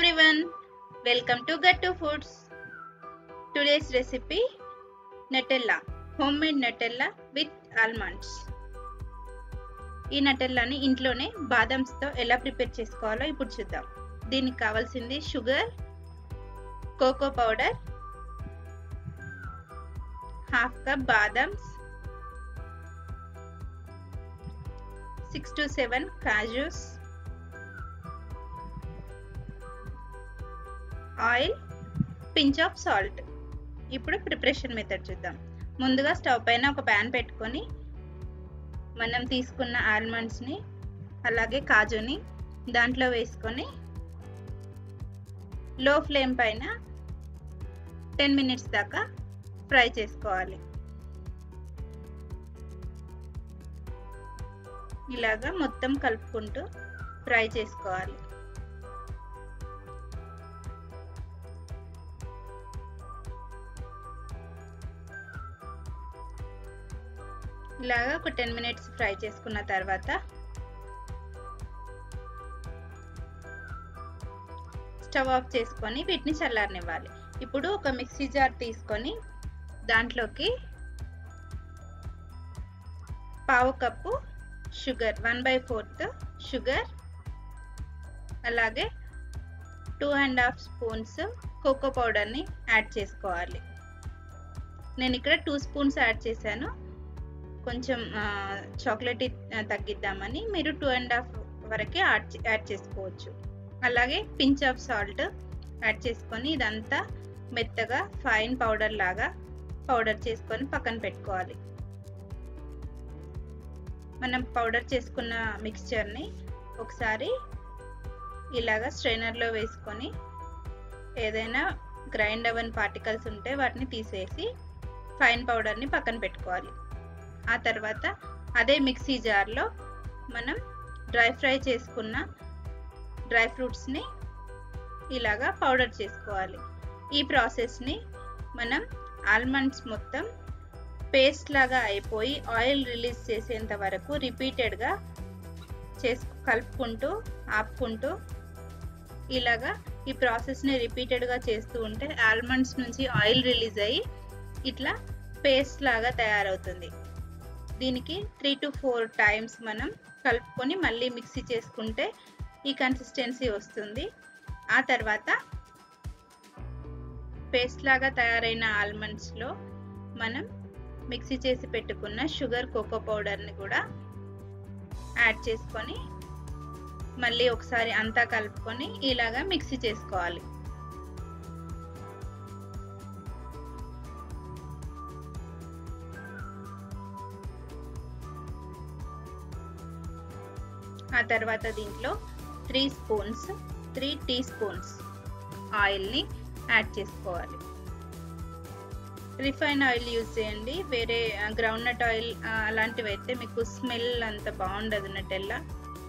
Everyone welcome to Gattu foods today's recipe Nutella homemade Nutella with almonds ఈ నటెల్లాని ఇంట్లోనే బాదంస్తో ఎలా ప్రిపేర్ చేసుకోవాలో ఇప్పుడు చూద్దాం. దీనికి కావాల్సింది sugar cocoa powder half cup బాదంస్ six to seven కాజూస్ ఆయిల్ పించ్ ఆఫ్ సాల్ట్. ఇప్పుడు ప్రిపరేషన్ మెథడ్ చూద్దాం. ముందుగా స్టవ్ పైన ఒక ప్యాన్ పెట్టుకొని మనం తీసుకున్న ఆల్మండ్స్ని అలాగే కాజుని దాంట్లో వేసుకొని లో ఫ్లేమ్ పైన టెన్ మినిట్స్ దాకా ఫ్రై చేసుకోవాలి. ఇలాగా మొత్తం కలుపుకుంటూ ఫ్రై చేసుకోవాలి. ఇలాగా ఒక టెన్ మినిట్స్ ఫ్రై చేసుకున్న తర్వాత స్టవ్ ఆఫ్ చేసుకొని వీటిని చల్లారనివ్వాలి. ఇప్పుడు ఒక మిక్సీ జార్ తీసుకొని దాంట్లోకి పావు cup sugar one by fourth sugar అలాగే two and half spoons cocoa పౌడర్ని యాడ్ చేసుకోవాలి. నేను ఇక్కడ టూ స్పూన్స్ యాడ్ చేశాను. కొంచెం చాక్లెట్ తగ్గిద్దామని మీరు టూ అండ్ హాఫ్ వరకే యాడ్ యాడ్ చేసుకోవచ్చు. అలాగే పించ్ ఆఫ్ సాల్ట్ యాడ్ చేసుకొని ఇదంతా మెత్తగా ఫైన్ పౌడర్ లాగా పౌడర్ చేసుకొని పక్కన పెట్టుకోవాలి. మనం పౌడర్ చేసుకున్న మిక్స్చర్ని ఒకసారి ఇలాగా స్ట్రైనర్లో వేసుకొని ఏదైనా గ్రైండ్ అవన్ పార్టికల్స్ ఉంటే వాటిని తీసేసి ఫైన్ పౌడర్ని పక్కన పెట్టుకోవాలి. ఆ తర్వాత అదే మిక్సీ జార్లో మనం డ్రై ఫ్రై చేసుకున్న డ్రై ఫ్రూట్స్ని ఇలాగా పౌడర్ చేసుకోవాలి. ఈ ప్రాసెస్ని మనం ఆల్మండ్స్ మొత్తం పేస్ట్ లాగా అయిపోయి ఆయిల్ రిలీజ్ చేసేంత వరకు రిపీటెడ్గా చేసు కలుపుకుంటూ ఆపుకుంటూ ఇలాగా ఈ ప్రాసెస్ని రిపీటెడ్గా చేస్తూ ఉంటే ఆల్మండ్స్ నుంచి ఆయిల్ రిలీజ్ అయ్యి ఇట్లా పేస్ట్ లాగా తయారవుతుంది. దీనికి త్రీ టు ఫోర్ టైమ్స్ మనం కలుపుకొని మళ్ళీ మిక్సీ చేసుకుంటే ఈ కన్సిస్టెన్సీ వస్తుంది. ఆ తర్వాత పేస్ట్ లాగా తయారైన ఆల్మండ్స్లో మనం మిక్సీ చేసి పెట్టుకున్న షుగర్ కోకో పౌడర్ని కూడా యాడ్ చేసుకొని మళ్ళీ ఒకసారి అంతా కలుపుకొని ఇలాగా మిక్సీ చేసుకోవాలి. ఆ తర్వాత దీంట్లో three spoons three teaspoons ఆయిల్ని యాడ్ చేసుకోవాలి. రిఫైన్ ఆయిల్ యూజ్ చేయండి. వేరే గ్రౌండ్ నట్ ఆయిల్ అలాంటివి అయితే మీకు స్మెల్ అంత బాగుండదు నటెల్లా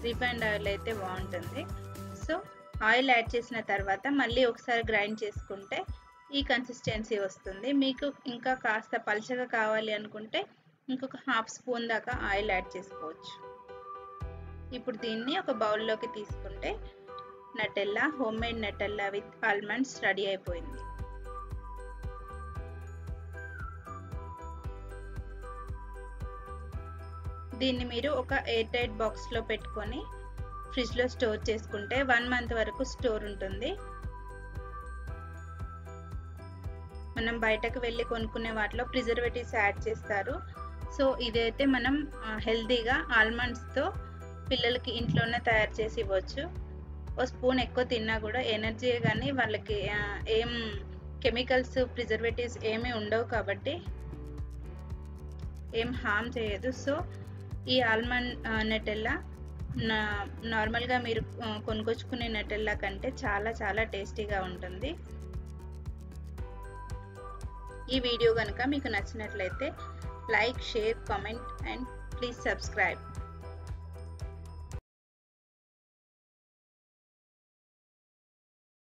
రిఫైన్డ్ ఆయిల్ అయితే బాగుంటుంది. సో ఆయిల్ యాడ్ చేసిన తర్వాత మళ్ళీ ఒకసారి గ్రైండ్ చేసుకుంటే ఈ కన్సిస్టెన్సీ వస్తుంది. మీకు ఇంకా కాస్త పలుచగా కావాలి అనుకుంటే ఇంకొక హాఫ్ స్పూన్ దాకా ఆయిల్ యాడ్ చేసుకోవచ్చు. ఇప్పుడు దీన్ని ఒక బౌల్లోకి తీసుకుంటే Nutella homemade Nutella with almonds ready అయిపోయింది. దీన్ని మీరు ఒక ఎయిర్ టైట్ బాక్స్లో పెట్టుకొని ఫ్రిడ్జ్లో స్టోర్ చేసుకుంటే వన్ మంత్ వరకు స్టోర్ ఉంటుంది. మనం బయటకు వెళ్ళి కొనుక్కునే వాటిలో ప్రిజర్వేటివ్స్ యాడ్ చేస్తారు. సో ఇదైతే మనం హెల్తీగా ఆల్మండ్స్తో పిల్లలకి ఇంట్లోనే తయారు చేసి ఇవ్వచ్చు. ఓ స్పూన్ ఎక్కువ తిన్నా కూడా ఎనర్జీ కానీ వాళ్ళకి ఏం కెమికల్స్ ప్రిజర్వేటివ్స్ ఏమీ ఉండవు కాబట్టి ఏం హామ్ చేయదు. సో ఈ ఆల్మండ్ నెటెల్లా నార్మల్గా మీరు కొనుకొచ్చుకునే నెటెల్లా కంటే చాలా చాలా టేస్టీగా ఉంటుంది. ఈ వీడియో కనుక మీకు నచ్చినట్లయితే like share comment and please subscribe.